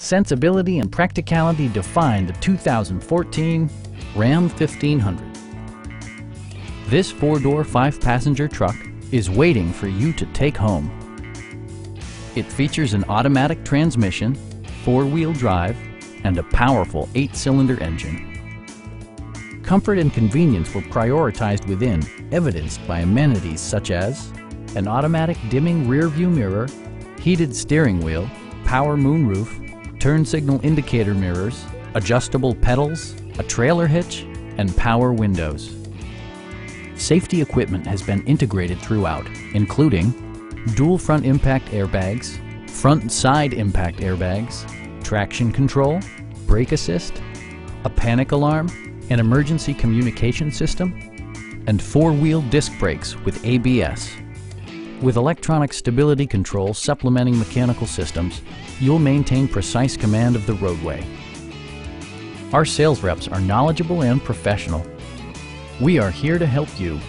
sensibility and practicality define the 2014 Ram 1500. This four-door, five-passenger truck is waiting for you to take home. It features an automatic transmission, four-wheel drive, and a powerful eight-cylinder engine. Comfort and convenience were prioritized within, evidenced by amenities such as an automatic dimming rear view mirror, heated steering wheel, power moonroof, turn signal indicator mirrors, adjustable pedals, a trailer hitch, and power windows. Safety equipment has been integrated throughout, including dual front impact airbags, front side impact airbags, traction control, brake assist, a panic alarm, an emergency communication system, and four-wheel disc brakes with ABS. With electronic stability control supplementing mechanical systems, you'll maintain precise command of the roadway. Our sales reps are knowledgeable and professional. We are here to help you